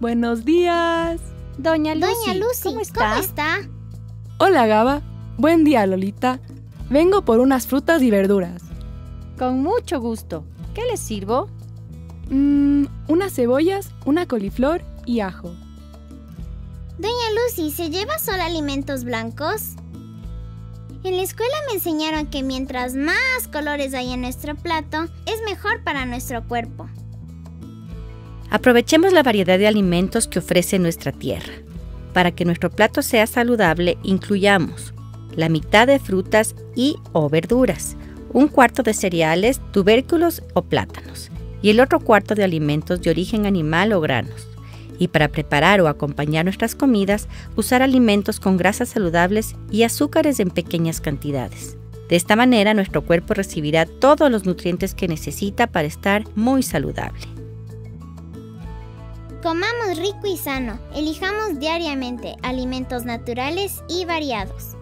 Buenos días. Doña Lucy, Doña Lucy, ¿cómo está? ¿cómo está? Hola, Gaba. Buen día, Lolita. Vengo por unas frutas y verduras. Con mucho gusto. ¿Qué les sirvo? Mmm, unas cebollas, una coliflor y ajo. Doña Lucy, ¿se lleva solo alimentos blancos? En la escuela me enseñaron que mientras más colores hay en nuestro plato, es mejor para nuestro cuerpo. Aprovechemos la variedad de alimentos que ofrece nuestra tierra. Para que nuestro plato sea saludable, incluyamos la mitad de frutas y o verduras, un cuarto de cereales, tubérculos o plátanos, y el otro cuarto de alimentos de origen animal o granos. Y para preparar o acompañar nuestras comidas, usar alimentos con grasas saludables y azúcares en pequeñas cantidades. De esta manera, nuestro cuerpo recibirá todos los nutrientes que necesita para estar muy saludable. Comamos rico y sano. Elijamos diariamente alimentos naturales y variados.